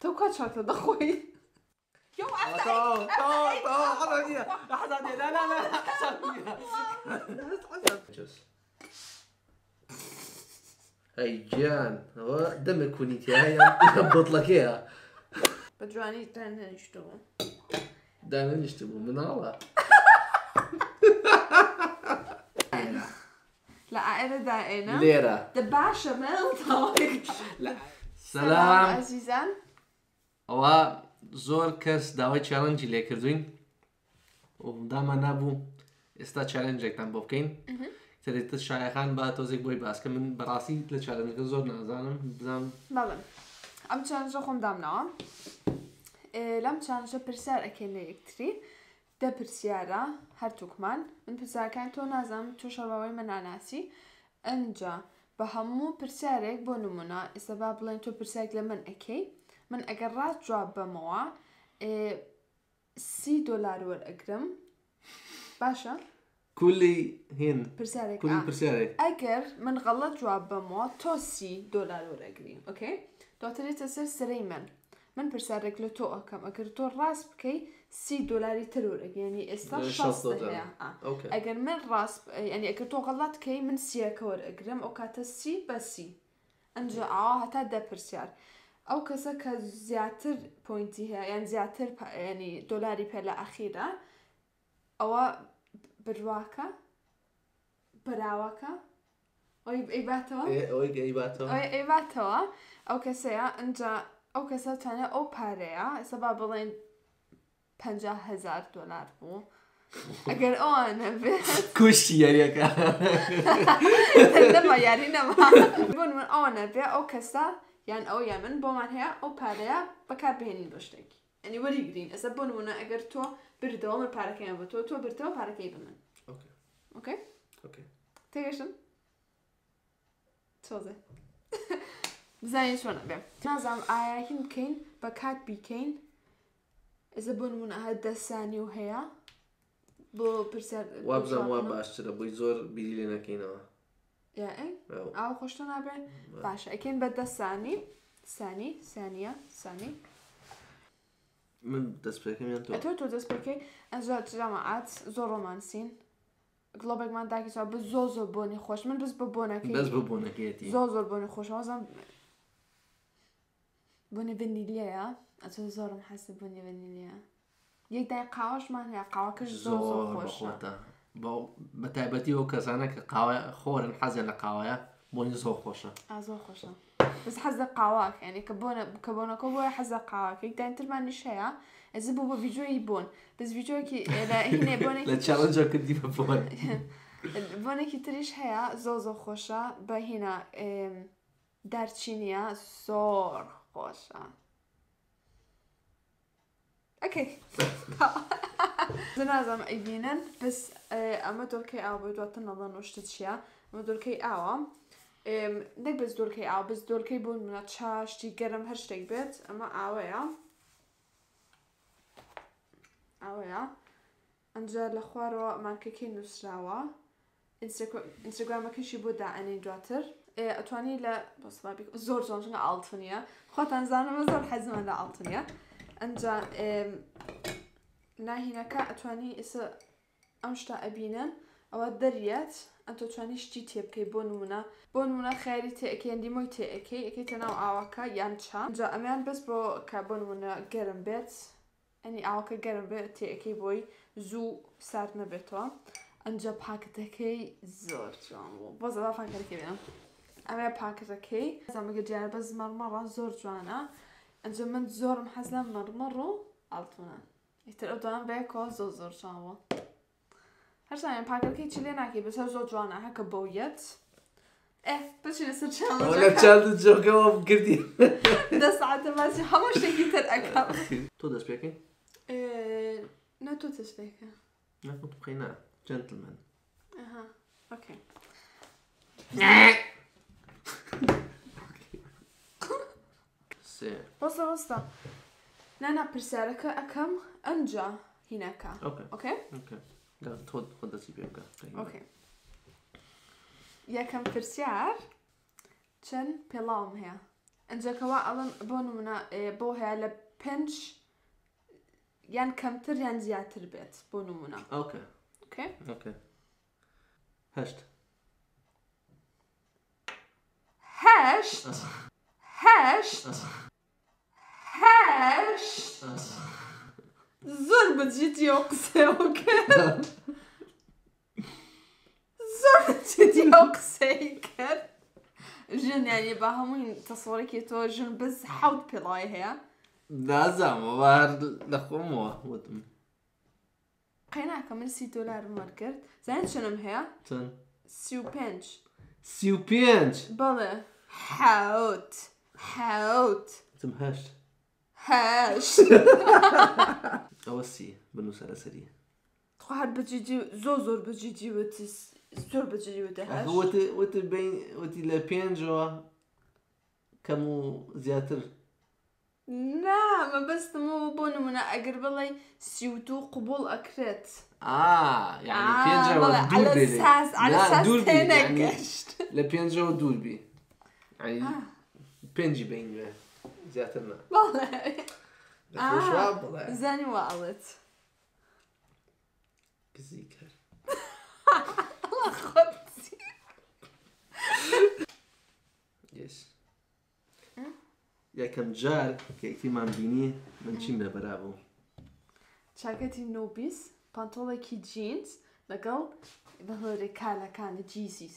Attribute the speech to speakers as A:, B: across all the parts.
A: تو کات شاکلۆ دەخۆی
B: تو تو تو حسنية حسنية لا لا لا حسنية هاي جان هو دمك كونيتي هاي. يضبط لك إياها.
A: بە جوانی تان هێنیشتەوە
B: دائما نشتبه من الله.
A: لە ئائرە دائێنە
B: ليرة.
A: دە باشە مێڵتەوەی
B: لا. سلام
A: عزیزان
B: ئەوە زۆر کەس داوای چالنجی لێ کردوین و دامان نبوو ئێستا چالنجێکتان بۆ بکەین. ترێتە شایەخان با تۆزێک بۆی باسکە من بەڕاستی لە چالنجەکە زۆر نازانم بزانم.
A: بەڵێ. ئەم چانژە خۆم دامنەوە. لەم چانژە پرسیار ئەکەین لە یەکتری. دە پرسیارە هەرتووکمان. من پرسیارەکان تۆ نازانم تۆ شەڕەوەی من ناناسی. ئەجا بە هەموو پرسیارێک بۆ نمونە. ئێستا با بڵێن تۆ پرسیارێک لە من ئەەکەی من ڕات جواب بمەوە سی دۆلار وەرئەگرم باشە
B: کولی هێن
A: پرسیارێک.
B: پرسیارێک.
A: ئەگەر من غەڵەت جواب بمەوە تۆ سی دۆلار وەرەگری ئۆکەی دواترێتە سەر سرەی من. من پرسیارێک لە تۆ ئەەکەم ئەگەر تۆ ڕاست بکەی سی دۆلاری تر وەرەگەنی ئێستا
B: لە
A: 60
B: 60 دۆلار.
A: هەیە ئا.
B: أوكي
A: ئەگەر من ڕاست ینی ئەگەر تۆ غەڵات کەی من سیەکە وەرەگرم ئەو کاتە سی بە سی. ئەنج ئاوا هەتا دە پرسیار ئەو کەسە کە زیاتر پوینتی هەیە یان زیاتر پ- ینی دۆلاری پێ لە ئەخیرە ئەوە بڕواکە بەراوەکە ئەوی ئەیباتەوە؟
B: ايه اوي جايباته
A: ئەوی ئەیباتەوە. ئەو کەسەیە ئەجا ئەو کەسە توانێت ئەو پارەیە ئێستا با بڵێن هزار دلار بوو. ئەگەر ئەوانە بێت
B: كوشي يعني كا
A: نەما یاری نەما. بوون من ئەوانە بێ ئەو کەسە یان ئەو یا من بۆمان هەیە ئەو پارەیە بەکار بهێنین بۆ شتێکی ئەنی وەریگرین ئەستا بۆ نمونە ئەگەر تۆ بردەوە من پارەکەیان بە تۆ تۆ بردەوە پارەکەی بە من
B: اوكي
A: ئۆکەی
B: اوكي
A: تێگەشتن تۆزە بزانین چۆنە بێ نازانم ئایا هین بکەین بە کات بیکەین ئێزە بۆ نمونە هە دەسانی و هەیە بۆ پرسیار
B: وابزم واب باشترە بۆی زۆر بیری لێ نەکەینەوە
A: یا ئەی
B: ئەو.
A: ئاو خۆشتە نابێت باشە. ئەکەین بە دەسانی سانی سانیە سانی.
B: من دەست پێکەمیان تۆ.
A: ئەتۆ تۆ دەست پێکەی ئەجا جامە ئات زۆر ڕۆمانسین. گڵۆبێکمان داکیسا بە زۆ زۆر بۆنی خۆش. من بس بە بۆنەکەی.
B: دەست بە بۆنەکەیەتی.
A: زۆر زۆر بۆنی خۆشەوەزم بۆنی ڤنیلیەیە. ئەتۆ زۆرم حەسە بۆنی ڤنیلیە. یەک دای قاوەشمان هەیە قاواکەش زۆر زۆر
B: زۆر
A: خۆشە.
B: بۆ بە تایبەتی ئەو کەسانە کە قاوە خۆرن حەزیان لە قاوەیە بۆنی زۆر خۆشە.
A: زۆر خۆشە. بس حەزە قاواک ینی کە بۆنە کە بۆنەکە بۆە حەزە قاواک. یەک داینترمانیش هەیە ئەز بوو بە ڤیددیۆی بۆن. بس ڤیددیۆکی
B: لە چاڵنجە کردی بە بۆن.
A: بۆنێکی تریش هەیە زۆ زۆر خۆشە. بە هینە دارچینیە زۆر خۆشە. ئەکەی نازانم ئەیبینن بس ئەمە دۆرکەی ئاو بە دواتە نەڵەن وشتت چیە ئەمە دۆرکەی ئاوە نەک بەس دۆرکەی ئاو بس بوون منە چاشتی گەرم هەر شتێک بێت ئەمە ئاوەیە ئاوەیە ئەنجا لە خوارەوە مانکەکەی نووسراوە ئینستاگرامەکەشی بۆ دائنی دواتر. ئەتوانی لە بەسبابی زۆر زۆنجگە ئاڵتونیە خۆتان زانمە زۆر حەزمە لە ئاڵتونیە ئەنجا ناهینەکە ئەتوانی ئێستا ئەم شتا ئەبینن ئەوە دەریەت ئەم تۆ توانی شتی تێ بکەی بۆ نمونە. بۆ نمونە خیری تێەکەی دیمۆی تێەکەی ئەەکەیتە ناو ئاوەکە یان چا. جا ئەمیان بەس بۆ کە بۆ نمونە گەرم بێت ئەنی ئاوەکە گەرم بێت تێەکەی بۆی زوو سارد نەبێتەوە. ئەنجا پاکتەکەی زۆر جوان بوو. بۆ زەدا فانکەرەکەی بێنم ئەمێ پاکتەکەی زەمەگە دیار بە زمەڕمەڕە زۆر جوانە. ئەنجا من زۆرم حەز لە مەڕمەڕ و ئاڵتونە ئیتر ئەو دوان بێکۆ زۆر زۆر جوانەوە هەرزانیان پاکەکەی چ لێ ناکەی بەسەر زۆر جوانە هەکە بۆیەت ئێ بچینە سەر
B: لە چاند جۆکەوە کردی
A: دە ساعتە باسی هەموو شتێکی تر ئەەکەم
B: تۆ دەست پێکەی
A: نە تۆ تشتێکە
B: نەکوت بخەینە جنتلمن
A: ئەها ئۆکێ
B: سێ
A: نانا پرسیارەکە ئەەکەم ئەنجا هینەکە
B: أوكي.
A: ئۆکێ
B: أوكي. لا خذ خذ دەستی پێ بکە
A: ئۆکێ یەکەم پرسیار چەند پێڵاوم هەیە ئەنجەکەوا ئەڵم بۆ نمونە ئێ، بۆ هەیە لە پێنج یان کەمتر یان زیاتر بێت بۆ نمونە
B: أوكي.
A: أوكي؟
B: أوكي. هشت.
A: هەشت هەشت قسەوە کرد زۆر بەجیتی ئەو قسەی کرد ژن یانی بە هەمووی تەسۆرێکی تۆ ژن بز حەوت پێڵای هەیە
B: نازم وار لخومه وتم
A: قەیناکە من سی دۆلارم وەرکرد زانین چنم هەیە
B: تن
A: سی و پێنج
B: سيو بينج
A: بەڵێ حەوت حەوت
B: تم هشت
A: هەشت
B: أو سي بنوس على سريع
A: خواهر بجيجي زۆر بجيجي وتي زۆر بجيجي وتي هەشت
B: وت وت بين وت لا بينجو كمو زياتر.
A: نا ما بەستمەوە بۆ نمونە ئەگەر بڵێ سی و دوو قوبول ئەکرێت
B: آه يعني
A: آه،
B: بينجا
A: بەڵێ، على أساس- على
B: لا
A: أساس
B: دولبي يعني
A: تێنەگەشت.
B: لا بينجا ودولبي يعني
A: آه.
B: بينجي بين زياترنا
A: بەڵێ
B: دخل
A: آه.
B: شواب والله.
A: زانی واڵێت
B: كزيكر يس يا كم جار ما بيني من شي من برابو.
A: چاکەتی نۆبیس پانتۆڵێکی جینز لەگەڵ بەهۆری کالەکانە جیزیس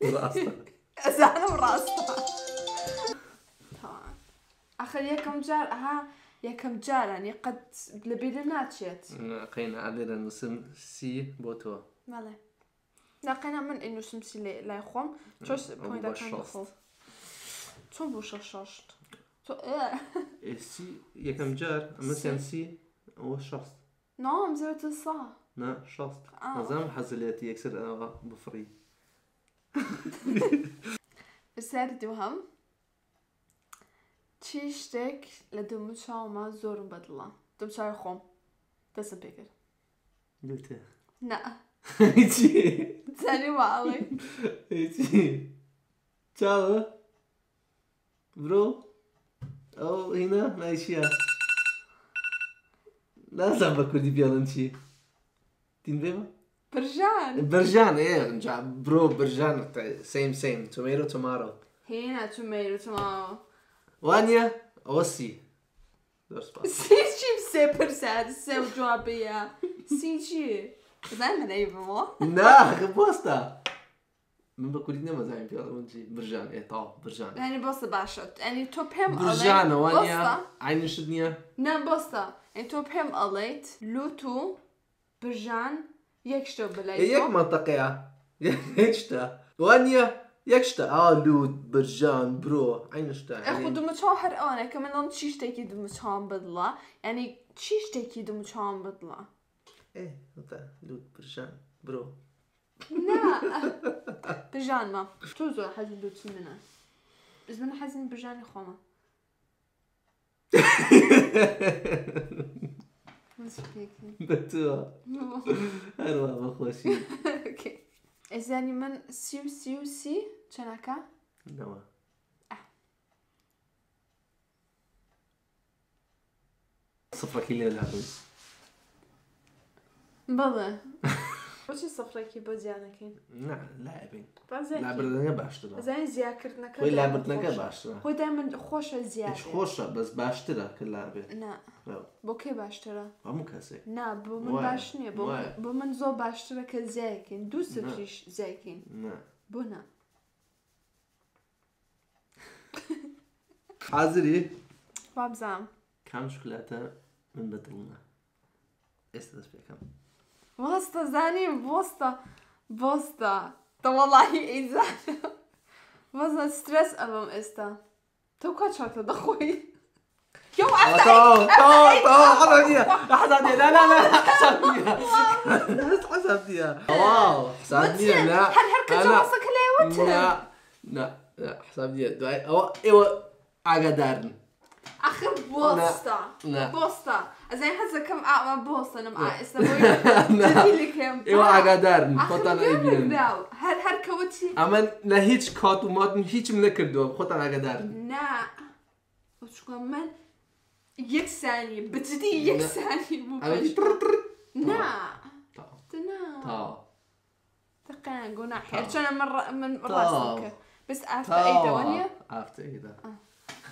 B: راستا
A: ئەزانم ڕاستە ئەخر یەکەم جار ئەها یەکەم جارانی قەت لەبیرە ناچێت
B: قينا عادل نسم سي بوتو.
A: مەڵێ ناقینا من ئینوسمسی لێ لای خۆم چۆش
B: شەست.
A: چۆن بوو شەشت.
B: سي يا كم جار سي. هو شخص
A: نام زەوێتە سا
B: نا شخص
A: آه.
B: نظام حزلاتي يكسر
A: أنا سەردووهەم چی شتێک لە دوم چاومە زۆرم بەدڵە دوم چاوی خۆم
B: دەسم
A: پێکرد
B: ایچی.
A: زانی واڵی
B: چاوە برۆ ئەو هینە نایشیە نازان بە کوردی پیاڵن چی دین
A: بێمە
B: برجان. إيه نجا برو برجان سيم سيم توميرو تومارو
A: هێنا تومەیر تما
B: وانيا اوسي درس باس
A: سی چی سێ پرسات سێ و جوابەیە سی چی زای منەی بمەوە
B: لا بوستا. من بكون نما زين بيالنشي برجان. إيه طاو برجان.
A: ینی بۆستە باشە ئەنی تۆ پێم
B: برجان وانيا. عين شدنيا
A: نە بۆستە ئەین تۆ پێم ئەڵێیت لوت و شتە بلای
B: يك منطقة هيك شتا. وانيا يك شتا. آه لود برجان برو. عين شتا.
A: ئەخ دومە چاو هەر ئەوانە کە منڵم چی شتێکی دومە چاوم بدڵە ینی چی شتێکی دومە چاوم بدڵە
B: إيه لود برجان برو.
A: برژانمە تۆ زۆر حەزی لوتی منە بز من حەزین برژانی خۆمە
B: بتوا هروا بخوشي
A: ئەزانی من سی و سی و سی چەنەکە
B: نوا صفرة كيلو لعبوا
A: بەڵێ بۆچی سەفرێکی بۆ زیانەکەین؟
B: لابردنەکە باشتر
A: زای زیاکردنەکە
B: لابردنەکە باشتر
A: خۆی دا من خۆشە.
B: زیات خۆشە بەس باشترە
A: کە
B: لابێت.
A: بۆ کێ باشترە؟
B: هەموو کەسێک.
A: نا بۆ من باش نییە. بۆ من زۆر باشترە کە زیایکەین. دوو سفریش
B: زیکەین
A: بۆ نا
B: حازری
A: وابزام.
B: کام شکلاتە من بەدڵە ئێستا دەست پێەکەم. بطلنا أستاذ فيها كم
A: وەستە زانیم بۆستە بۆستە دەوەڵی ئیزان وەزە سترس ئەمەم ئێستا تۆ کا چاکە دەخۆی یو
B: طاو طاو طاو حسبتيها حسبتيها لا لا لا حسبتيها حسبتيها واو حسبتيها لا
A: هەر هەر کە
B: أنا-
A: جواسەکە لێوەتن
B: لا لا لا حسبتيها دعاء أو إيوه عقدارن
A: ئەخر بۆستا
B: نا.
A: بۆستا ئەزای حەزەکەم ئاوا بۆستە نم
B: نا.
A: ئێستا بۆیکەم
B: ئێوە ئاگادارن خۆتان ئەبینن
A: هەر هەر کەوتی
B: ئەمە نە هیچ کات و ماتم هیچم نەکردووە خۆتان ئاگادارن
A: نا چکە من یەک سانی بجدی یەک
B: نا.
A: سانی بوو
B: ئەوە
A: پێش.
B: تڕ تڕ.
A: نا.
B: تا
A: نا.
B: تا
A: تقیان گونا
B: تا.
A: حێرچەنە من ڕ- من
B: تا.
A: ڕاستم کرد بس
B: تا
A: ئافتا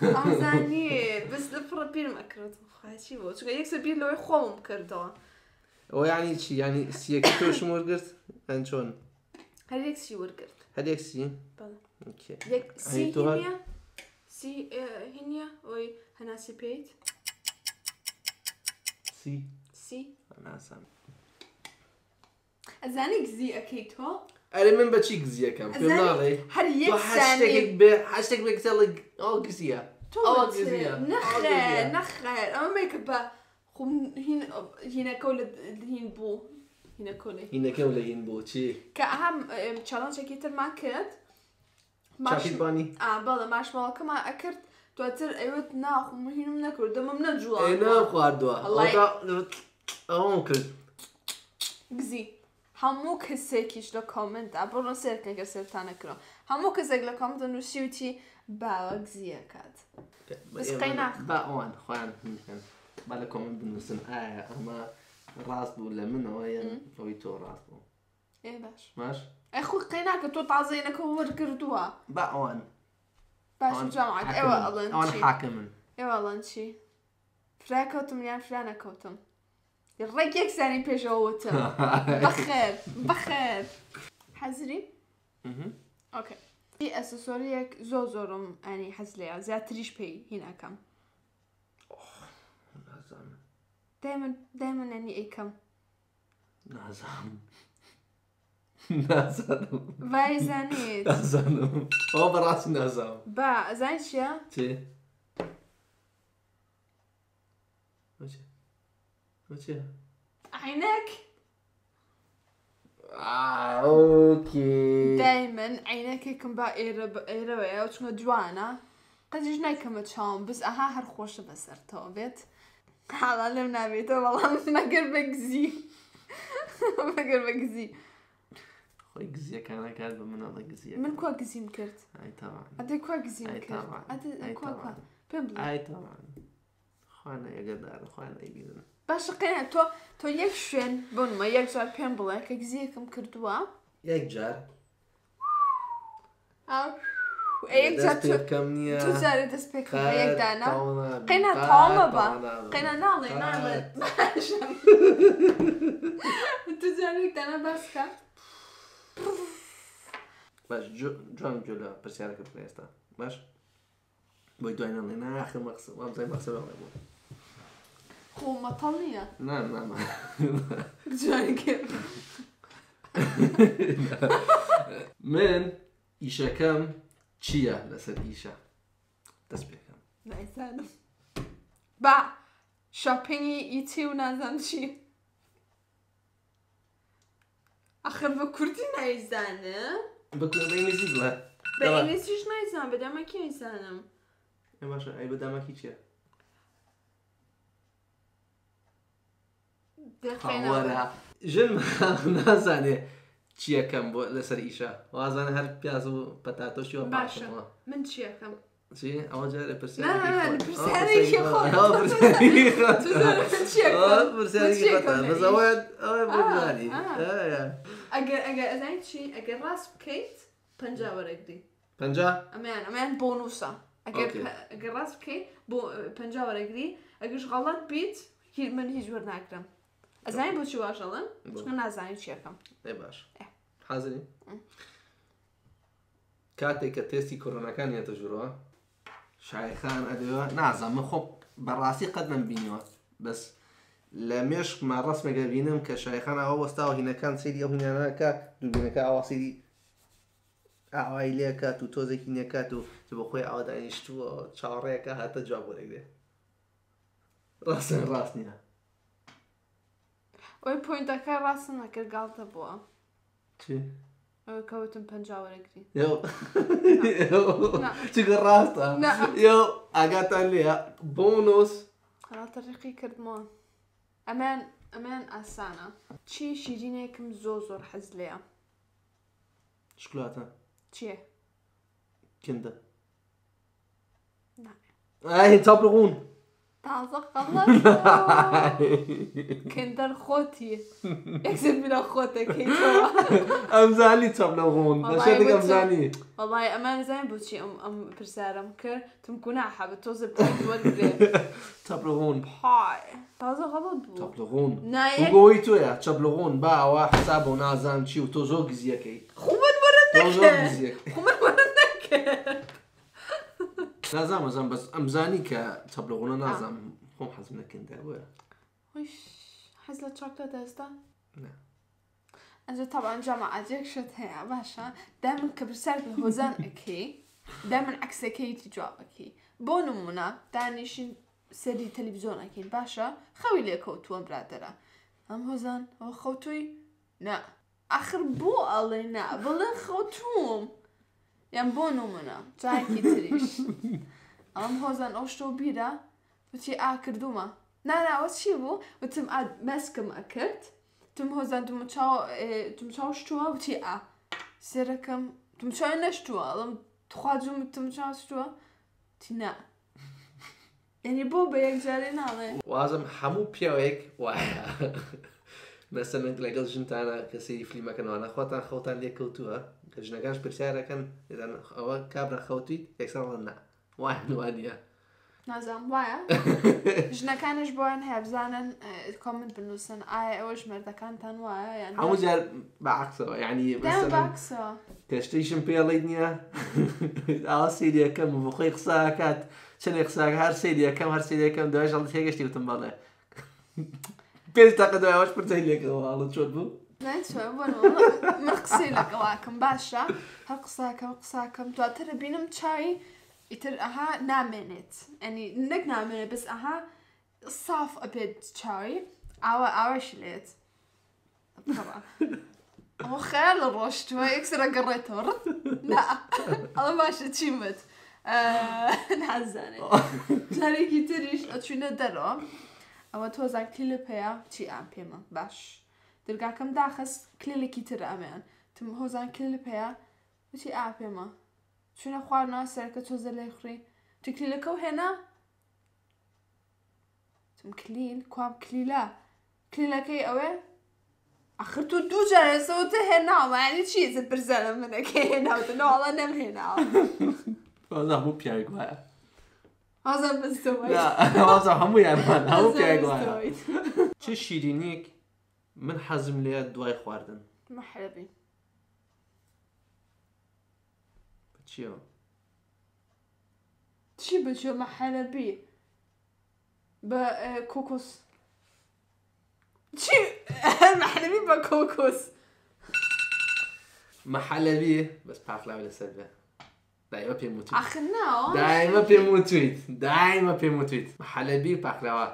A: ئەیدەوەنیە
B: ئافتە ئیدا
A: ئازانی بس لە پڕە بیرم ئەکرێت خاچی بۆ چکە یەکسەر بیر لەوەی خۆم کردەوە
B: ئەوە ینی چی ینی سیەکی تۆشم وەرگرت ئەن چۆن
A: هەر یەکسی وەرگرت
B: هەر یەکسی
A: بەڵێ.
B: أوكي.
A: یەک سی
B: تۆ هەر-
A: هینیە سی هینیە ئەوی هەناسی پێیت
B: سی
A: سی
B: ناسان
A: ئەزانی گزی ئەەکەی تۆ
B: ئەرێ من بەچی گزیەکەم پێم
A: ئەزانی
B: ناڵێ
A: هەر
B: تۆ
A: یەک
B: هەشتێک
A: سانی
B: بێ هەشتێک بێ کتێڵێک ئەو گزیە ئەوە گزیە
A: نەخێر نەخێر ئەمە میکە بە خۆم هینەکە لە هین بوو هینەکە لە
B: هینەکەم لە هین بۆ چی
A: کە ئەهم چاڵنجێکی ترمان کرد
B: چاکیت بانی
A: بەڵە ماشماڵەکەمان ئەکرد دواتر ئەوت ناخم هینم نەکرد دەمەم نەجووە
B: ئێنە خواردووە
A: والله.
B: ئەوم کرد
A: گزی هەموو کەسێکیش لە کامنتا بڕۆ سێرکەگە سێرتانەکرۆ هەموو کەسێک لە کامنتە نووسیوتی باوە گزیەکات بس قەینا.
B: با ئەوان خۆیان هەن با لە کۆمن بنووسن ئایا ئەمە ڕاست بوو لە منەوە یان ئەوی تۆ ڕاست بوو؟
A: ئێ باش.
B: ماش؟
A: ئەی خۆ قەیناکە تۆ تازەینەکە وەرگردووە
B: با ئەوان.
A: باش جامعات ئێوە ئەڵەن
B: ئەوان
A: چی؟
B: حاکمن
A: ئێوە ئەڵەن چی؟ فراکەوتم یان فرانەکەوتم یەک زانی پێشەوەتم بەخێر بەخێر حەزری ئۆکێ ئی ئەسسۆریەک زۆ زۆرم ئەنی حەز لەیە زیاتریش پێی هینەکەم
B: نازانم
A: دایمن دایمن ئەنی ئەیکەم
B: نازانم نازانم
A: وای زانێت
B: نازانم ئەو بەڕاستی نازانم
A: با ئەزان چیە
B: چێ بۆچێ
A: عینەک دایمەن عینەکێکم با ئێرە ئێرەوەە چونە جوانە. قەزیش نایکەمە چاوم. بس ئەها هەر خۆشە بەسەرتەوە بێت؟ حاڵا لەم نابێتەوە بەڵام مەگەر بەگزی مەگەر بەگزی
B: خۆی گزیەکانە کار بە منەڵە گزی
A: من کوا گزیم کرد؟ ئەدە کوا گزی
B: کرد؟
A: پێم
B: خوانە ئەگەدار خوانە بیرن.
A: باشە قێنە تۆ تۆ یەک شوێن بۆنمە یەک جار پێم بڵێ کە گزیەکەم کردووە.
B: یەک جار. یەکم نییە.
A: دەست پێ یەکدانا
B: قێنە
A: تاڵە بە قێنە ناڵێ نامێت توزارێکدانا باسکە
B: باش جوان جۆلە پرسیارەکە پێ ئێستا. باش. بۆی دوای ناڵێ ناخ مەقسم ئەم زای مەقسەڵێ بوو.
A: خۆ مەتەڵ نییە
B: نا نامە
A: جوانی کرد
B: من ئیشەکەم چییە لەسەر ئیشە دەست پێکەم
A: نایزانم با شاپینگی ئیتی و نازان چی ئەخر بە کوردی نایزانە
B: بەکوێ نزیک بڵێ
A: بە ئینگلیسیش نایزان بەدەمەکی نایزانم
B: ئێ باشە ئەی بەدامەکی چییە ژن نازانێ چیەکەم بۆ لەسەر ئیشە وازانە هەر پیاز و پەتاتۆشی
A: باشە. من چیەکەم؟
B: ئەوە جارە
A: پرس ئەگەر ئەگەر ئەزای چی؟ ئەگەر ڕاست بکەیت پنج وەرەێک
B: دی.
A: پنج ئەمیان ئەمیان
B: بۆ
A: نووسە ئەگەر ڕاست بکەیت بۆ پنج وەرەگری ئەگەش غەڵەت بیت من هیچ وەرناکرم. ئەزانی بۆچی واژەڵن
B: بۆ.
A: چکە نازانی چیەکەم.
B: ئێ باش. حازری کاتێک کە تستی کۆرۆناکان هێتە ژوورەوە شایخان ئەدەوە نازانم من خۆ بەڕاستی قەت نمبینیەوە بەس لە مێشکمان ڕستمەگە بینم کە شایخان ئەوە وەستا و هینەکان سری ئەو هینانەکە دوبینەکە ئاواسیری ئاوای لێکات و تۆزێکی نێکات و تو بە خۆی ئاوا دانیشتووە چاڕەیەەکە هاتە جواب وەرەگرێ ڕاستن ڕاست نییە
A: ئەوی پوینتەکە ڕاستن نەکرد گاڵتە بووە
B: چی؟
A: ئەوە کەوتم پەنجاوەرەگری
B: يو يو تقول راستا
A: نعم.
B: يو اقاتل لي بونوس
A: خەڵات تەڕقی کردمەوە ئەمان ئەمان ئاسانە چی شیرینێکم زۆ زۆر حەز لەیە
B: شكلاتا
A: چیە
B: كندا
A: نعم.
B: اي تابلغون
A: تازە قەڵەت کندەر خۆتی یەکسر بینە خۆتەکەیتەوە
B: امزاني تابلغون
A: والله
B: نشاتك
A: وانت-
B: امزاني
A: وڵی ئەمان زانین بۆچی ئەم ئەم پرسیارم کرد تم گوناحە بە تۆزە وەرگێ
B: تابلغون
A: پای تازە غەڵت بوو
B: تابلغون
A: نایەک
B: وقوي تويا تابلغون با وا حساب ونازان شي وتوزو قزيكي
A: خوبن وەرە
B: توزو
A: نەکرد
B: قزيكي
A: خوبن وەرە نەکرد
B: نازام ازام بس امزاني كتابلغون نازام. هم حزمنا كندا ويا
A: وش حەز لە چاکلەت ئێستا
B: نه.
A: ئەجا طبعا جامعەجێک شت هەیە باشە دامن کە برسەر لە هۆزان ئەکەی دامن عکسەکەیتی جوابەکەی بۆ نمونە دانیشین سەری تەلویزیۆنەکەین باشە خەوی لێکەوتووە برادرە ئەم هۆزان ئەو خەوتووی نا آخر بۆ ئەڵێ نا بڵێ خەوتوم Jem bo numuna, čajki triš. A on hozan ošto bira, oči a krduma. Na na, oči vu, ocem Zum meskem zum krd, zum hozan zum čao, tüm čao ščua, oči a. Se rekam, tüm čao je Zum ščua, zum tuhadžum zum čao ščua, ti na. یعنی بابا یک جره ناله
B: وازم همو پیاوک وای مثلا لەگەڵ ژنتانە کەسی فلیمەکەنەوەە خۆتان خەوتان لێکەوتووە کە ژنەکانش پرسیارەکەن ئەوە کابرا خەوتیت یەکسەڵ نا وای وانە
A: نازام وایە ژنەکانش بۆیان هەیە بزانن کۆمنت بنووسن ئایا ئەوەش مردەکانتان وایە یان
B: هەموو جار بەعکسەوە
A: باکسەوە
B: کەشتیشم پێڵی نییە ئاوا سریەکەم بۆ خۆی قساکات چەندێ قساک هەر سریەکەم هەر سریەکەم دوای ژڵ تێگەشتی وتم بەڵێ تاقە دوایەوەش پرسەی لێکەوە هەڵە چۆت بوو
A: نایچوە بۆ من قسەی لەگەڵاکەم باشە هەر قساکەم قساکەم دواترە بینم چای ئیتر ئەها نامێنێت ئەنی نەک نامێنێت بس ئەها صاف ئەبێت چاوی ئاوە ئاوەش لێت ئەوە خەیال لە ڕۆشتووە یەکسرە گەڕێتەوە ڕت نا ئەڵە باشە چیمت نازانێت جارێکی تریش ئەچوونە دەرەوە ئەوە تۆزار کلیل پێەیە چی ئام پێمە؟ باش. دەرگاکەم داخست کللێکی تر ئەمێن تم هۆزان کلیل پێەیە وتی ئا پێمە؟ چونە خواردنا سەرکە تۆزە لێ خوڕی تکلیلەکە و هێنا؟ تم کلیل؟ کوام کلیلە کلیلەکەی ئەوێ؟ آخر تو دو جاره صوت هنام یعنی چیز پرزنم منه که هنام
B: تو نالا نم هنام بازم بو پیار گوه وایە
A: ئازم بستەوەی
B: وازە هەموو یانمان هەموو پیاوێک وایە چه شیرینیک؟ من حەزم لێ دوای خواردن.
A: محربی.
B: چیەوە
A: چی بچێ محەلەبی بە آه، کۆکۆس چی؟ محلبی بە کۆکۆس
B: مەحەلەبی بەس پاقلاوە لەسەر بێ دایمە پێم وتویت
A: ئاخر ناوە
B: دایمە پێم وتویت دایمە پێم وتویت مەحەلەبی پاقلاوە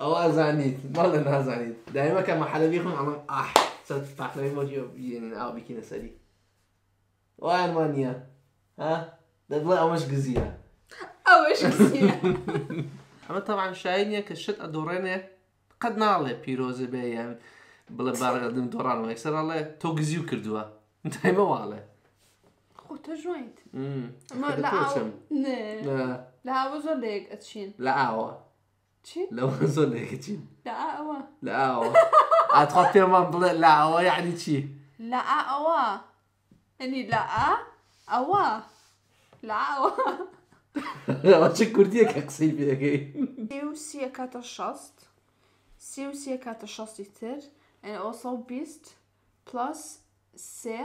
B: ئەوە زانیت ماڵە نازانیت دایمە کە مەحەلەبی خۆم ئەڵم ئاح پاقلاوی مۆجی بینین ئاو بیکینە سەری وایانمان نییە ها؟ دەبڵێ ئەوەش گزیە
A: ئەوەش کسیە.
B: ئەمە تەوان شاینیە کە شت ئەدۆڕێنێ قەت ناڵێ پیرۆزە بێ یان بڵێ بارەدەم دۆڕانەوە یەکسەر ئەڵێ تۆ گزی و کردووە دایمە واڵێ
A: خۆ تۆ جوینت
B: مم.
A: ئەمە
B: خەدە
A: لە
B: پۆچم.
A: ئاو- نێ
B: نا،
A: لە ئاوە زۆر لەیەک ئەچین
B: لە ئاوە
A: چی
B: لەوە زۆر لێکچین
A: لە ئاوە
B: لە ئاوە ئاتخوا پێمان بڵێ لە ئاوە یعنی چی
A: لە ئاوە ئەنی لە ئا ئەوە لە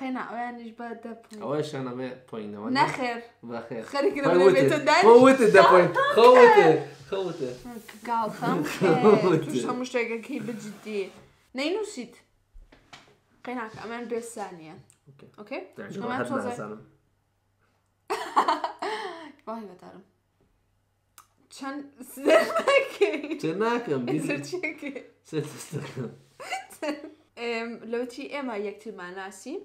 B: بکە
A: کۆڕێکت قەینا ئەویانیش بە دەپڵ
B: ئەوە شانەبێ پۆینەوە
A: نەخێر
B: بەخێر
A: خەریکە لە بێتە دای
B: خۆوتە دەپۆین خۆوتە خۆوتە
A: گاڵتەم
B: خەوتە.
A: توش هەموو شتێکەکەی بجددی نەینووسیت قەیناکە ئەمان بێسانیە
B: أوكي.
A: ئۆکێ
B: تعجبني
A: ئەمان
B: هاد
A: تۆزە
B: نازانم
A: وای بەدارم چەند زەرەکەی
B: چه ناکەم
A: زەرچێکی
B: سێتستەکەم
A: لەوتی ئێمە یەکترمان ناسی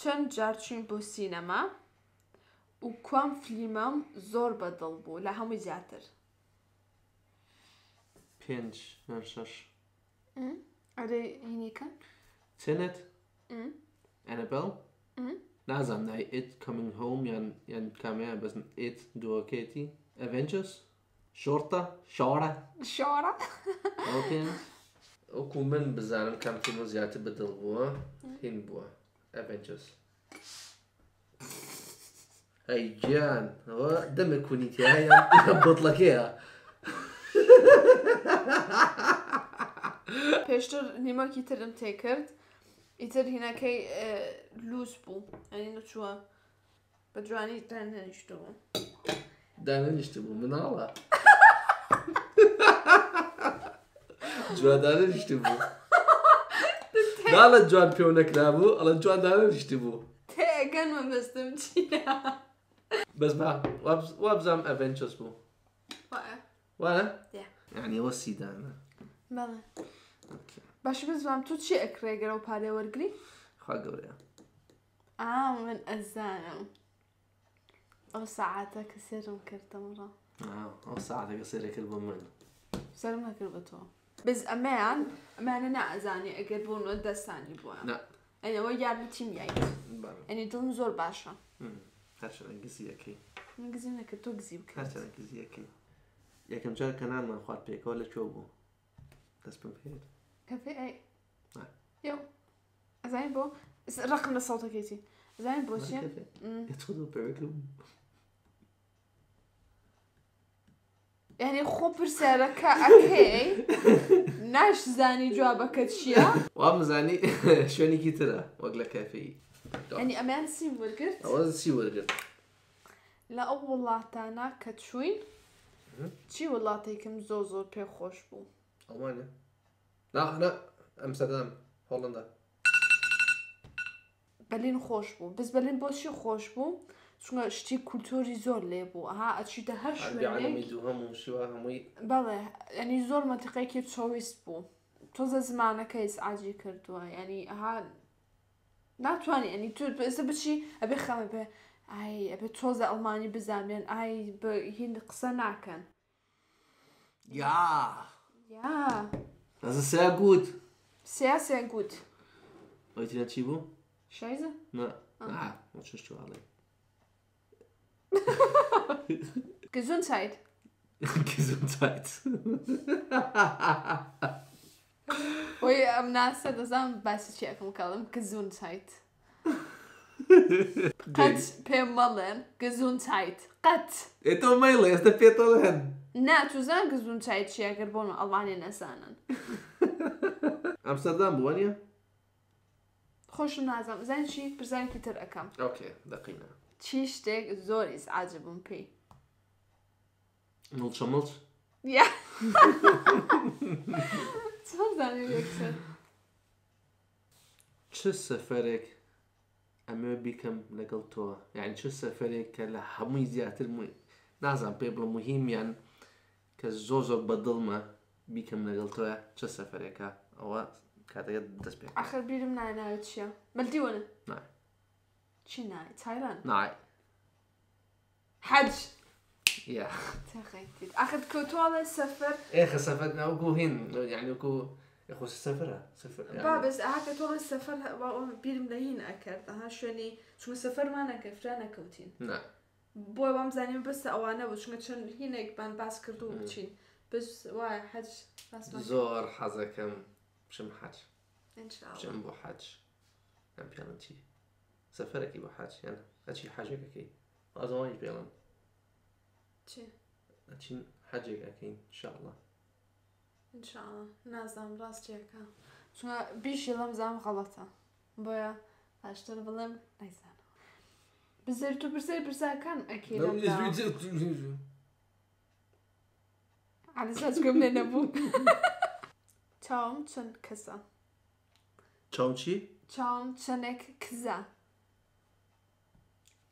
A: چەند جار چوین بۆ سینەما و کوام فلیمەم زۆر بەدڵ بوو لە هەمووی زیاتر
B: پێنج یان شەش
A: ئەرێ هینیکە
B: چێنێت ئەنەبل نازام نای ئیت کەمنگ هۆم یان یان کامیان بەزن ئیت دووەکێتی ئەڤنجس شۆرتە شارە
A: شارە
B: ئۆکێ ئەوکو من بزانم کام فیلم زیاتر بەدڵ بووە هین بووە ئەڤنجس ئەی گیان ئەوە دەمە کونیتیایە بڵەکەیە
A: پێشتر نیمەکی ترم تێکرد ئیتر هینەکەی لوس بوو ئەنی نەچووە بە جوانی دان نەنیشتەوە
B: دانەنیشت بوو مناڵە جوادانەنیشت بوو ناڵە جوان پێو نەکرابوو ئەڵە جوان بوو
A: تێگەن من بەستم چیە
B: بەس با وابزام
A: وایە
B: وانە
A: Yeah.
B: یعنی ئەوە سیدانە
A: بەڵێ باش بزانام تو چی ئەکرێگەرە و پارێ وەرگری
B: خوا گەورەیە
A: ئا من ئەزانم ئەو سەعاتە کە سێرم کردەمڕە
B: ئەو ساعتێکە سێرەکرد بۆ من.
A: سرم نەکرد بە تۆ بز ئەمەیان ئەمانە نائزانی ئەگەر بوونەوە دەستانی بووە
B: نا
A: ئەنەوە یارمەتیم یایت ئەنی دڵم زۆر باشە
B: هەرچەنە گزیەکەی
A: من گزی نەکرد تۆ گزی بکرد
B: هەرچەنە گزیەکەی یەکەم جار کەنانمان خوارد پێکەوە لە کوێ بوو دەست پێم پێێت
A: کەفێ ئەی
B: آه.
A: یو ئەزانین بۆ ڕقم لە سەڵتەکەیتی ئەزانین بۆ چیە م.
B: تۆ پێوەکەم
A: یعنی خۆ پرسیارەکە ئەکەی ناشزانی جوابەکە چییە؟
B: وا مزانی شوێنێکی ترە وەک لە کافی.
A: ئەنی ئەمیان سیم وەرگرت
B: ئەوە سی وەرگرت
A: لە ئەو وڵاتانە کە چوین چی وڵاتێکم زۆ زۆر پێ خۆش بوو؟
B: ئەڵمانە ناخە ئەمسەردام هۆڵندا.
A: بەلین خۆش بوو. بس بەلین بۆچی خۆش بوو؟ چونکە شتی کولتۆری زۆر لێ بوو. ئەها ئەچیتە هەر بەڵێ ینی زۆر منتیقێکی چۆویست بوو. تۆزە زمانەکەی ئاجی کردووە. ینی ئەها ناتوانانی ئەنی تو ئێستا بچی ئەبێ خەمە بێ ئای ئەبێ تۆزە ئەڵمانی بزانێن ئای بە هین قسە ناکەن.
B: یا.
A: یا.
B: Das ist sehr gut.
A: سیاسێ گوت.
B: Wollt ihr Chibu?
A: شایزە؟
B: Na, ah,
A: Gesundheit.
B: Gesundheit.
A: Oi, am nasa دەزان باسی چیەکەم کاڵم Gesundheit. قەت پێم مەڵێن Gesundheit. قەت.
B: ئێتۆ مەیڵێ ئێستا پێتەڵێن.
A: ناچوزان Gesundheit چیەگەر بۆن و ئەڵوانێ نەزانن.
B: ئەمستەردام بووە نیە؟
A: خۆش نازم زانشی پرزانێکی تر ئەەکەم. ئۆکێ دەقینە. پێی
B: Mulch mulch.
A: یا چۆن زانێ یەکسەر
B: چه سەفەرێک ئەمێ بیکەم لەگەڵ تۆ یعنی چه سەفەرێک کە لە هەمووی زیاتر مو- نازان پێ بڵم مهمیان کە زۆ زۆر بەدڵمە بیکەم لەگەڵ تۆە چه سەفەرێکە ئەوە کاتەکە دەست پێ
A: آخر بیرم ناناوێت چییە مەلدیوەنە
B: نای
A: چی نای تایلان
B: نای
A: حەج
B: یا
A: تەخەیتیت آخر کۆتۆڵە سەفەر
B: ئێخە سەفەر ناوکو هین یعنی وەکو خۆ سەفرە سەفر
A: با بەس ئاکە تۆڵە سەفەر بیرم لە هین ئەکرد ئەها شوێنی چون سەفەرمان نەکە فرا نەکەوتین
B: نا
A: بۆی وام زانیم بەستە ئەوانە بوو چونکە چەند هینێکبان باس کردو بچین بس وایە حەج
B: زۆر حەزەکەم بچم حەج بۆ حەج ئەم پێڵم چی سەفەرێکی بۆ حەج یان ئەچی حەجێکەکەی ئازەوانی پێڵم
A: چی
B: ئەچین حەجێک ئەەکەین شاءله
A: ئینشاءالله نازانم ڕاستیەکە چونکە بیشی لەم زانم غەڵەتە بۆیە باشتر بڵێم نایزانم بزر تو پرسەی پرساکان ئەکێ عەلەساس گوێم لێ نەبوو چاوم چەند کەسە
B: چاوم چی؟
A: چاوم چەندێک کزە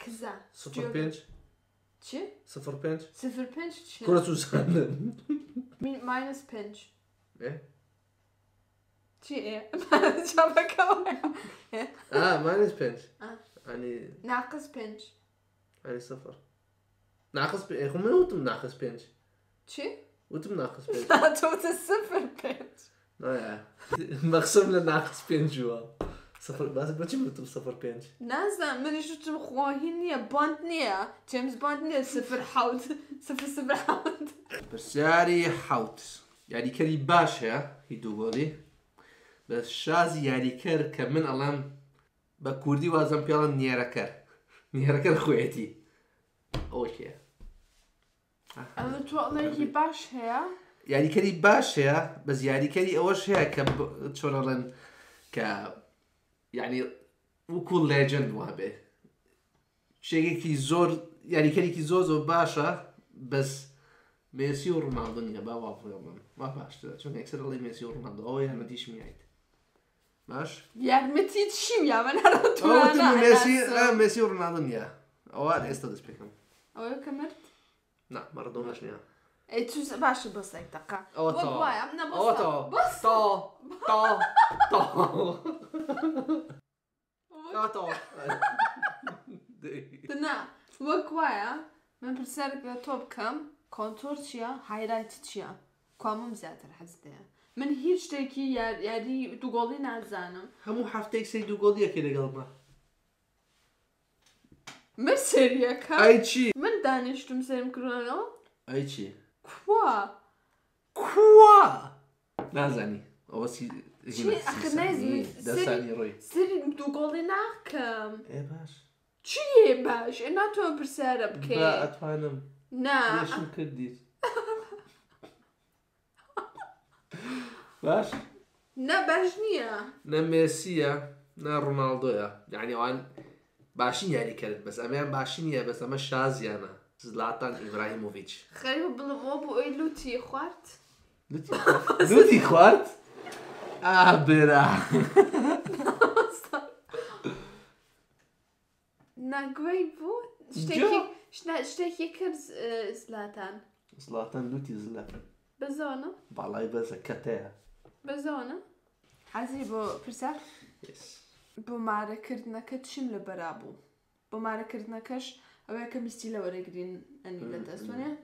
A: کزە
B: صفر پێنج
A: چی؟
B: صفر پێنج
A: سفر پێنج چی؟
B: کورە تووساندن
A: ماینس پێنج
B: ێ
A: چی ئێ چاپەکەەوە
B: آه ماینس پێنج
A: آه.
B: ئەنی
A: ناقص پێنج
B: ئەنی سفر ناقص پێ خۆ من وتم ناقص پێنج
A: چی؟
B: وتم ناقص پێنج
A: تۆتە سفر پێنج
B: نایە مەخسم لە ناقص پێنج ووە سفر باس بۆچی وتم سفر پێنج
A: نازان منیش وتم خواهی نییە باند نییە جیمز باند نییە سفر حوت سفر سفر حوت
B: پرسیاری حوت یاریکەری باش هەیە هی دوو گۆڵی بە شازی یاریکەر کە من ئەڵام بە کوردی وازم پێڵم نیێرەکەر نیێرەکەر خوێتی ئەوکێ
A: ئەمە تۆ ئەڵێکی باش هەیە
B: یاریکەری باش هەیە بەس یاریکەری ئەوەش هەیە کە چۆنەڵێن کە یعنی وکو لێجند وابێ شتێکێکی زۆر یاریکەرێکی زۆر زۆر باشە بەس مێسی و ڕناڵدن نیە با وا بڵێڵم وا باشترە چون ئەکسەر لەی مێسی و ڕناڵدە ئەوە یارمەتیش میایت باش
A: یارمەتی چی یا من
B: ئەوتم مێسی آه، مێسی و ڕناڵدن نیە ئەوە ئێستا دەست پێکەم
A: ئەوە کە مرد
B: نا مەڕدۆمەش نییە
A: ئەی تو باشە بەسێک دقا
B: ئەوە
A: وەک
B: تەواو.
A: وایە منە
B: ئەوە
A: بەسە.
B: تەواو.
A: بەس.
B: تەواو. تەواو. تەواو. تەواو تەواو.
A: دنا وەک وایە من پرسیارێک لە تۆ بکەم کۆنتۆر چییە هایلایت چییە کوامم زیاتر حەزدەیە من هیچ شتێکی یار- یاری دووگۆڵی نازانم
B: هەموو هەفتەیەک سی دوو گۆڵیەکە لەگەڵمە
A: من سریەکە
B: ئەی چی
A: من دانیشتم سرم کردنەوە
B: ئەی چی
A: کوا
B: کوا نازانی ئەوە سی
A: چی؟ ئەخە نایزانی.
B: دەسانی ڕۆی
A: سری دووگۆڵی ناکەم
B: ئێ باش
A: چیە باش ئێ ناتۆ پرسیارە
B: با
A: بکەیت
B: ئەتوانم
A: نا
B: لێشم کردیت باش
A: نا باش نییە
B: نە مێسیە نا ڕۆناالدۆیە یعنی ئەوان باشی یاری کرد بەس ئەمیان باشی نییە بەس ئەمە شازیانە زلاتان ئیبراهیمۆڤچ
A: خەریب بڵمەوە بۆ ئەی لوتی خوارد؟
B: لوتی خوارد؟ ئابرا
A: ناگوێی بوو. شتێکی کرد زلاتان.
B: زلاتان لوتی زلە.
A: بزۆنە؟
B: باڵای بەزە کەتەیە.
A: بزۆنە؟ حەزی بۆ پرسیار بۆ مارەکردنەکە چیم لە بەرا بوو بۆ مارەکردنەکەش Avea che mi stile vorrei green en mille
B: testone.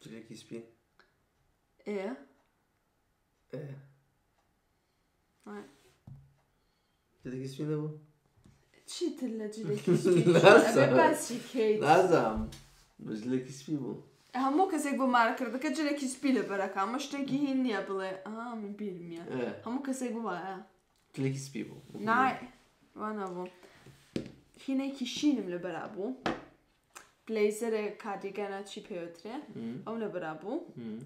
B: Želja
A: kispin.
B: E.
A: E.
B: Aj. Želja kispin
A: da bu?
B: Çi
A: tille želja
B: kispin. Lazam. Ebe basi
A: kate. Lazam. Želja kispin bu. E, Hamuk kasek bu marker da kaçır ek ispile bırak ama
B: işte
A: ki hindi yapılı.
B: Aha mi bilmiyor.
A: Evet. Hamuk kasek bu var ha. Tlik bu. Nay. Bana bu. Yine kişinimle beraber bu. بلیزەرە کاردیگەنە چی پێوترێ. ئەو لە بەرا بوو.
B: مم.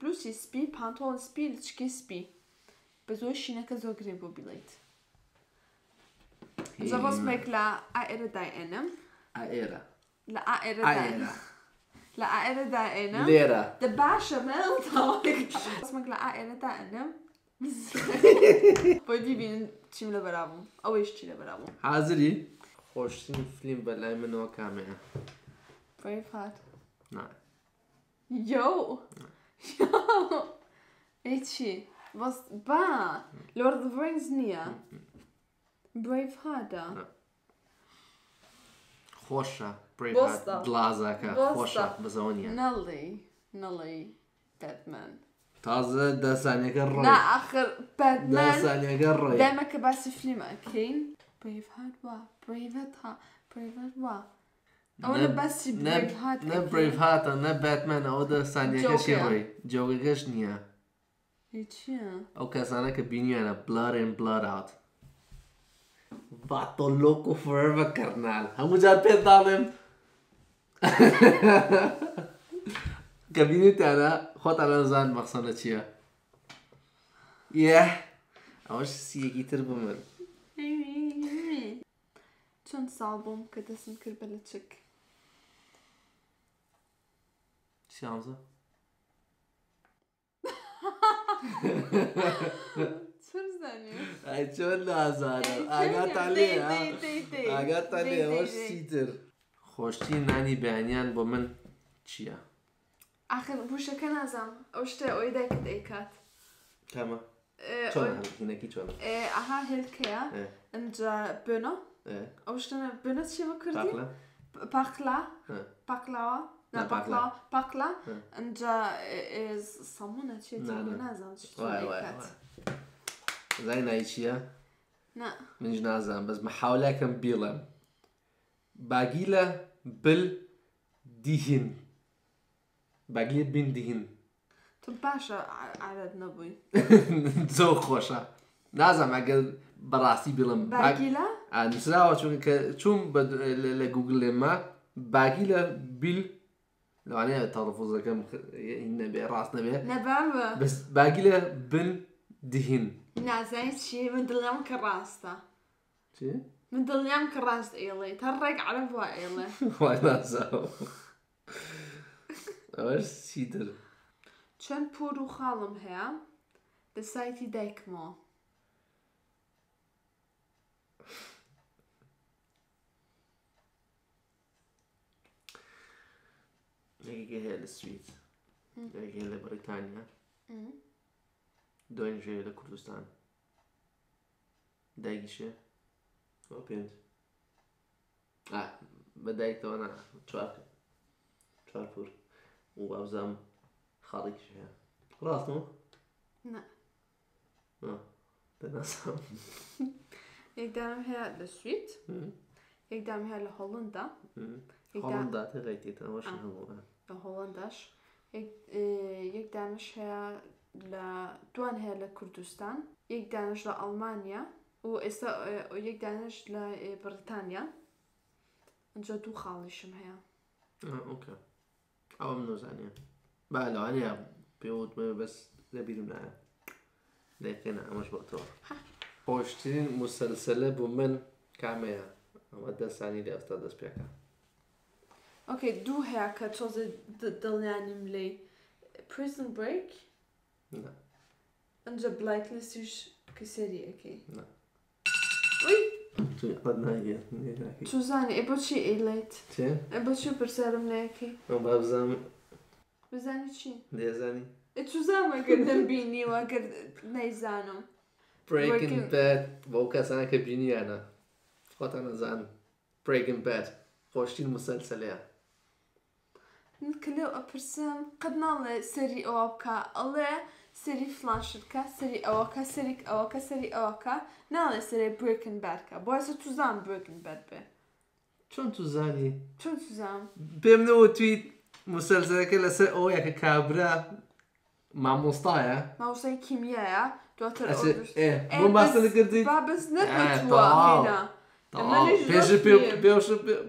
A: بلوسی- سپی پانتۆڵ سپی لچکی سپی. بە زۆر شینەکە زۆر گرێ بۆ بیڵیت. زەبەسمێک لە ئائێرەدایێنم
B: ئائێرە
A: لە
B: ئائێرە
A: ئائێرە لە ئائێرەدایێنم
B: لێرە.
A: دە باشە مەسمێک لە ئائێرەدایێنم بۆی بیبین چیم لە بەرا بوو ئەوەیش چی لە بەرا بوو
B: حازری خۆشترین فلیم بەلای منەوە کامەیە.
A: فات Jo هیچی بەست با. لۆردڤنگز نییە.
B: برف
A: هادا
B: خۆشە.
A: بڵازەکە
B: خۆشە. بزەوە نیە
A: نەڵی نەڵی بەتمەند.
B: تازە دەسانەکە ڕخر
A: دەسانەکە ڕێ دەمە
B: کە باسی
A: فلیمەکەین بەیف هاات وە. ئەکەین Braveheart وا Braveheart ها Braveheart وا ئەو لە باسی Braveheart
B: نە برێڤ هاتە نە بەتمەن ئەوە دەسانیەکەشی
A: جۆکە.
B: ڕۆی جۆگەکەش نییە
A: Ey چییە؟
B: ئەو کەسانە کە بینیانە بلارێن بلارات باتۆ لۆک و فۆرڤە کەرنال هەموو جار پێ داڵێم کە بینیتانە خۆتان نەزان مەخسەنە چییە یە ئەوەش سیەکی تر بمر
A: چەند ساڵ بووم کە دەستم کرد بە لە چک
B: سیانزە
A: چۆن زانێ
B: ئەی چۆن نازانم. ئاگاتان لێ ئاگاتان لێ ئەوەش چیتر؟ خۆشتی نانی بەیانیان بۆ من چییە؟
A: آخر وشەکە نازام. ئەو شتە ئەوی دایکت ئەیکات
B: کەمە چۆن هینەکی چۆن؟
A: ئاها هێلکەیە. ئەجا بنە پاقلاوە
B: نه،
A: پاقلا پاقلا
B: آه.
A: ئەجا سەمونە چێتی
B: نه، نه.
A: نازام چ
B: وای وای
A: ئەیکات
B: وای زای نایی چییە
A: نه
B: منش نازانم بەس محاولەکەم بیڵم باگیلە بل دیهین باگیە بین دیهین
A: تو باشە عادەت نەبووی
B: زۆر خۆشە نازانم ئەگەر بەڕاستی بڵم
A: باگیلا
B: نووسراوە چون لە- لە گوگل لێمە باگی لە بیل لەوانەیە تەڵفۆزەکەم نەبێ ڕاست نەبێ بەس باگی لە بن دیهین
A: نازانی چی من دڵیام کە ڕاستە
B: چی؟
A: من دڵیام کە ڕاست ئێڵێ تا ڕێک عرب وا ئێڵێ
B: وای نازانم ئەوەش چیتر
A: چەند پور و خاڵم هەیە؟ لە سایتی دایکمەوە.
B: یەکێکە هەیە لە سویت یەکێک هەیە لە بەریتانیا دوێنێ لە کوردستان دایکیشێ ئەو پێنج ئا بە دایکەوە نا چوار چوار پور و ئەوزام خاڵێکیش هەیە ڕاستمە
A: نه
B: دەناسام
A: یەکدانم هەیە لە سویت یەکدام هەیە لە هۆڵندا یەکدام
B: هەڵمدا تێڕێتێتەوەش هەموو
A: لە هۆڵنداش یەک- اه، یەک دانش هەیە لە دوان هەیە لە کوردستان یەک دانش لە ئەڵمانیا و ئێستا یەک دانش لە بریتانیا. ئەجا دوو خاڵیشم هەیە.
B: ئەوم نۆزانە با لەوانەیە پێوتمە بەس لەبیرم نایە. دەکەنە ئەمەش بۆ تۆ. خۆشترین مسلسلە بوو من کامەیە. ئەمە دەستانی لە ئەستا دەست پێەکە
A: Okay, du Herka, čo sa dalianim lei. Prison Break? Ne.
B: Anja
A: Blacklist už ke série, okay? Ne.
B: Uj!
A: Tu
B: je padná je, nie
A: nejaký. Čo za ne,
B: ebo
A: či je let? Či?
B: Ebo či prsárom
A: nejaký? No,
B: bab
A: zami. Bezani či? Ne zani. E
B: čo zama, kad ne binila, kad ne zanom?
A: Breaking
B: Bad, Voka sana ke binijana. Hotana zan. Breaking Bad. Hoştin musalsalea.
A: کلێ ئەپرسم قەت ناڵێ سەری ئەوە بکە؟ ئەڵێ سەری فلان شکە سەری ئەوەکە سەریک ئەوەکە سەری ئەوەکە. ناڵێ سەرێ برکن بەرکە. بۆسە توزان برکن بەر بێ.
B: چۆن توزانی
A: چۆن توزان
B: پێم نەوە تویت مسەرزەکە لەسەر ئەو یەکە کابرا مامۆستاە
A: ماوسای کیمیایە؟ دواتر
B: بۆ
A: باستەکردی بەس نەوە
B: پێش
A: پێ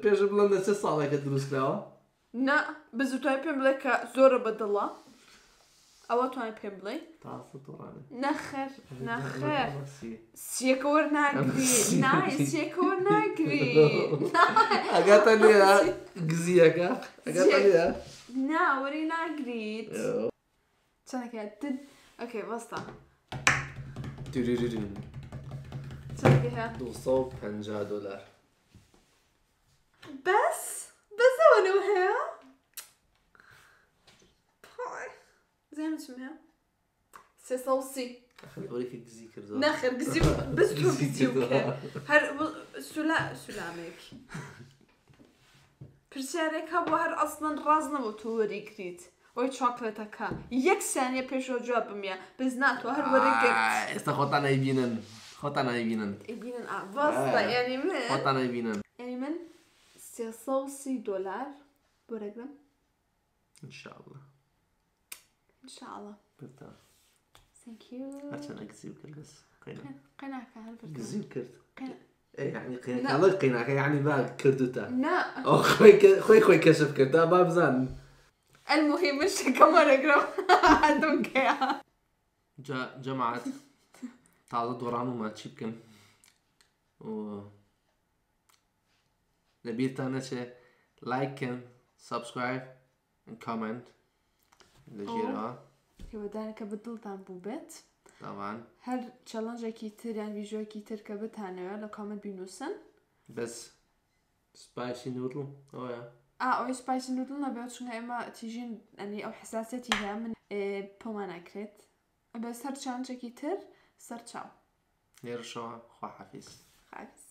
B: پێش بڵند لە چه ساڵێکە دروستراوە؟
A: نا بز توای پێم بڵێ کە زۆرە بەدڵە. ئەوە توانای پێم بڵێ.
B: تاسە تۆڕانە
A: نەخێر نەخێر
B: سی.
A: سیەکە وەرناگری
B: ئەم-
A: نای سیەکە وەرناگری
B: ئەگاتە لێ. گزیەکە؟ ئەگاتە لێ.
A: نا وەری ناگریت چەندەکە دن. ئۆکێ بەستا چەندەکە هەیە
B: 250 دلار
A: بەس بەسەوەنەوە هەیە زێمە Besser nur her.
B: زينتم يا سي
A: صوصي نخربوليك الكزيكر نخر
B: كزيك
A: بس
B: تو
A: كزيك هر سلا سلامك Pirsereka bu her aslında razna bu tuğri krit. Oy çokolata ka. Yek saniye peş o cevabım ya. Biz ne
B: tu her varı git. Esta
A: hotan ay
B: binen.
A: Hotan ay
B: binen. Ay
A: binen. Vasta yani mi? Hotan ay binen. 180
B: دولار
A: برقم
B: ان
A: شاء
B: الله ان شاء الله بالطبع
A: ثانك يو عشان
B: اكسيو كلس
A: قناع
B: قناع كان
A: كزيو
B: كرت يعني قناع لا قناع
A: يعني
B: ما كردوتا لا خوي خوي خوي كشف كرتا ما بزان
A: المهم مش كمرة عندهم
B: كيا جا جماعة تعالوا دورانو ما تشيب كم لبیرتان نەچێ like ن subscribe comment لەژێرەوە
A: هێوەدانەکە بەدڵتان بوو بێت
B: تاوان
A: هەر challenge ێکی تر یان ویژۆکی تر کە بتانەوە لە comment بینوسن.
B: بەس spicy noodle ئەوە
A: ئا ئەوی spicy noodle نەبێت چونکە ئێمە تیژین ئەنی ئەو حساسەتی هەیە من پۆمان ناکرێت بەس هەر challenge ێکی تر سەر چاو.
B: لێرەشەوە خواحافیز
A: خاکس